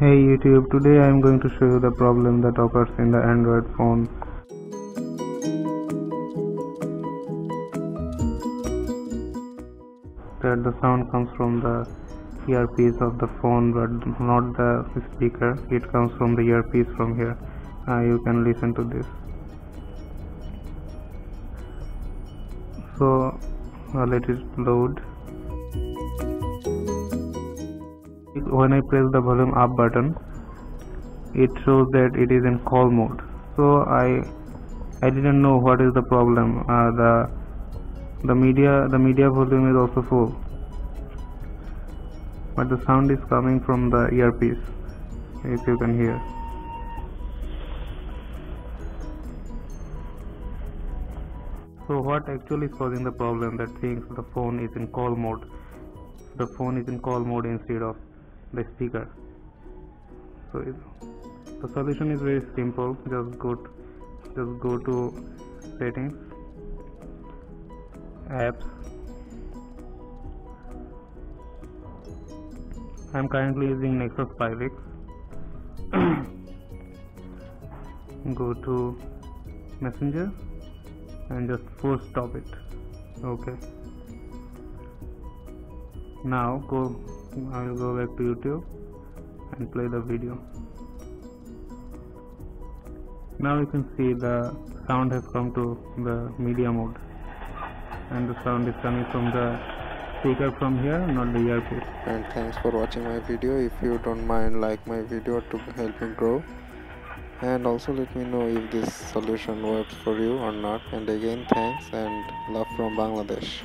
Hey YouTube, today I am going to show you the problem that occurs in the Android phone. That the sound comes from the earpiece of the phone but not the speaker, it comes from the earpiece from here. Uh, you can listen to this. So uh, let it load. When I press the volume up button it shows that it is in call mode. So I I didn't know what is the problem. Uh, the the media the media volume is also full. But the sound is coming from the earpiece if you can hear. So what actually is causing the problem? That thinks the phone is in call mode. The phone is in call mode instead of the speaker. So the solution is very simple. Just go to, just go to settings apps. I'm currently using Nexus 5X go to messenger and just force stop it. Okay. Now go I will go back to YouTube and play the video. Now you can see the sound has come to the media mode. And the sound is coming from the speaker from here not the earpiece. And thanks for watching my video. If you don't mind like my video to help me grow. And also let me know if this solution works for you or not. And again thanks and love from Bangladesh